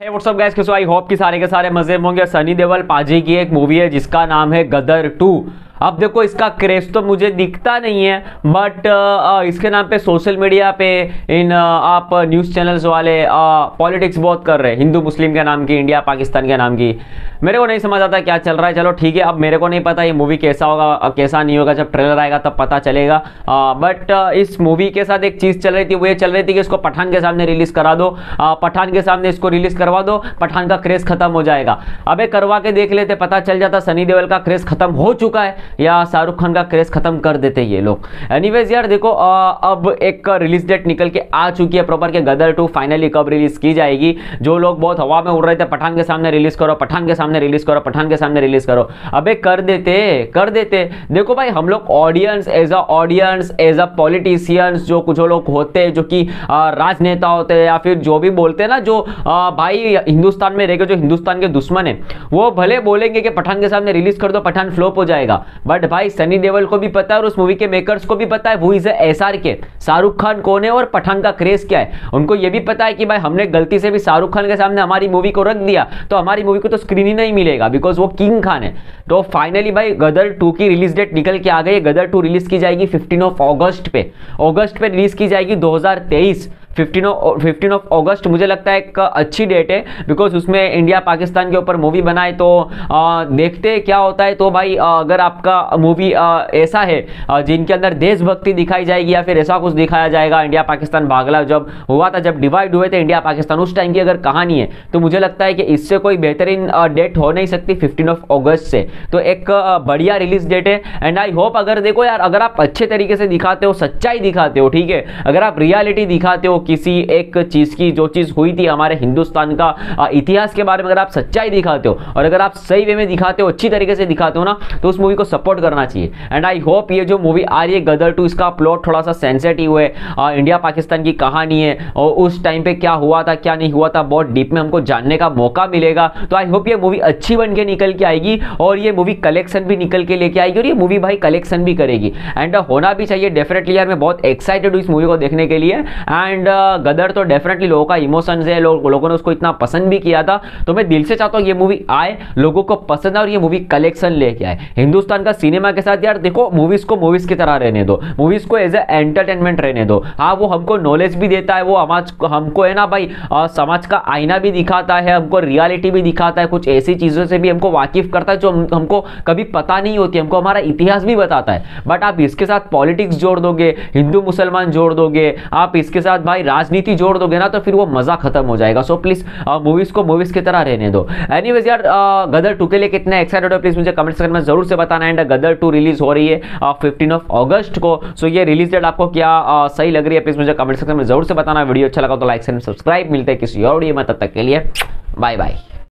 Hey, what's up guys? So, I hope कि सारे के सारे मज़े होंगे सनी देवल पाजी की एक मूवी है जिसका नाम है गदर टू अब देखो, इसका क्रेज तो मुझे दिखता नहीं है बट इसके नाम पे सोशल मीडिया पे इन आप न्यूज़ चैनल्स वाले पॉलिटिक्स बहुत कर रहे हैं। हिंदू, मुस्लिम के नाम की, इंडिया, पाकिस्तान के नाम की। मेरे को नहीं समझ आता क्या चल रहा है। चलो ठीक है, अब मेरे को नहीं पता ये मूवी कैसा होगा कैसा नहीं होगा। जब ट्रेलर आएगा तब पता चलेगा। बट इस मूवी के साथ एक चीज़ चल रही थी, वो ये चल रही थी कि इसको पठान के सामने रिलीज़ करा दो। पठान के सामने इसको रिलीज़ करवा दो, पठान का क्रेज खत्म हो जाएगा। अबे करवा के देख लेते, पता चल जाता, सनी देवल का क्रेज खत्म हो चुका है। या शाहरुख खान का क्रेज खत्म कर देते ये लोग। एनीवेज यार देखो आ, अब एक रिलीज़ डेट निकल के आ चुकी है प्रॉपर के गदर टू फाइनली कब रिलीज़ की जाएगी। जो लोग बहुत हवा में उड़ रहे थे पठान के सामने रिलीज़ करो पठान के सामने रिलीज़ करो पठान के सामने रिलीज़ करो। अबे कर देते कर देते। देखो भाई हम लोग audience as a audience as a politicians जो कुछ लोग होते जो कि राजनेता होते या फिर जो भी बोलते हैं ना जो आ, भाई हिंदुस्तान में रह जो हिंदुस्तान के दुश्मन है वो भले बोलेंगे कि पठान के सामने रिलीज़ कर दो पठान फ्लॉप हो जाएगा। बट भाई, सनी देवल को भी पता है और उस मूवी के मेकर्स को भी पता है, वो इज़ एस आर के। शाहरुख खान कौन है और पठान का क्रेज क्या है? उनको ये भी पता है कि भाई, हमने गलती से भी शाहरुख खान के सामने हमारी मूवी को रख दिया तो हमारी मूवी को तो स्क्रीन ही नहीं मिलेगा बिकॉज़ वो किंग खान है। तो फाइनली भाई, गदर टू की रिलीज़ डेट निकल के आ गई गदर टू रिलीज़ की जाएगी फिफ्टीन ऑफ़ ऑगस्ट पे। ऑगस्ट पे रिलीज़ की जाएगी दो हज़ार तेईस। फिफ्टीन फिफ्टीन ऑफ़ अगस्त मुझे लगता है एक अच्छी डेट है बिकॉज़ उसमें इंडिया पाकिस्तान के ऊपर मूवी बनाए तो आ, देखते क्या होता है। तो भाई आ, अगर आपका मूवी ऐसा है आ, जिनके अंदर देशभक्ति दिखाई जाएगी या फिर ऐसा कुछ दिखाया जाएगा इंडिया पाकिस्तान भागला जब हुआ था जब डिवाइड हुए थे इंडिया पाकिस्तान उस टाइम की अगर कहानी है तो मुझे लगता है कि इससे कोई बेहतरीन डेट हो नहीं सकती फिफ्टीन ऑफ़ अगस्त से। तो एक बढ़िया रिलीज़ डेट है एंड आई होप अगर देखो यार अगर आप अच्छे तरीके से दिखाते हो सच्चाई दिखाते हो ठीक है? अगर आप रियालिटी दिखाते हो किसी एक चीज़ की जो चीज़ हुई थी हमारे हिंदुस्तान का इतिहास के बारे में अगर आप सच्चाई दिखाते हो और अगर आप सही वे में दिखाते हो अच्छी तरीके से दिखाते हो ना तो उस मूवी को सपोर्ट करना चाहिए। एंड आई होप ये जो मूवी आ रही है गदर टू इसका प्लॉट थोड़ा सा सेंसेटिव है आ, इंडिया पाकिस्तान की कहानी है और उस टाइम पे क्या हुआ था क्या नहीं हुआ था बहुत डीप में हमको जानने का मौका मिलेगा। तो आई होप ये मूवी अच्छी बन के निकल के आएगी और ये मूवी कलेक्शन भी निकल के लेके आएगी और ये मूवी भाई कलेक्शन भी करेगी। एंड होना भी चाहिए डेफिनेटली यार मैं बहुत एक्साइटेड हूँ इस मूवी को देखने के लिए। एंड गदर तो डेफिनेटली लोगों का इमोशन है लोग, लोगों ने उसको इतना पसंद भी किया था। तो मैं दिल से चाहता हूँ ये मूवी आए लोगों को पसंद आए और ये मूवी कलेक्शन लेके आए। हिंदुस्तान का सिनेमा के साथ यार देखो मूवीज़ को मूवीज़ की तरह रहने दो। मूवीज़ को एज ए एंटरटेनमेंट रहने दो। हाँ वो हमको नॉलेज भी देता है वो हमाज हमको है ना भाई समाज का आईना भी दिखाता है हमको रियालिटी भी दिखाता है कुछ ऐसी चीज़ों से भी हमको वाकिफ करता है जो हमको कभी पता नहीं होती हमको हमारा इतिहास भी बताता है। बट आप इसके साथ पॉलिटिक्स जोड़ दोगे हिंदू मुसलमान जोड़ दोगे आप इसके साथ भाई राजनीति जोड़ दोगे ना तो फिर वो मज़ा खत्म हो जाएगा। सो प्लीज़ मूवीज़ को मूवीज़ की तरह रहने दो। एनीवेज यार गदर टू के लिए कितना एक्साइटेड हो? प्लीज़ मुझे कमेंट सेक्शन में ज़रूर से बताना। एंड गदर टू रिलीज़ हो रही है फिफ्टीन ऑफ़ ऑगस्ट को। सो ये रिलीज़ डेट आपको क्या सही लग रही है? प्लीज़ मुझे कमेंट सेक्शन में ज़रूर से बताना। वीडियो अच्छा लगा तो लाइक एंड सब्सक्राइब मिलते हैं किसी और में। तब तक के लिए बाय बाय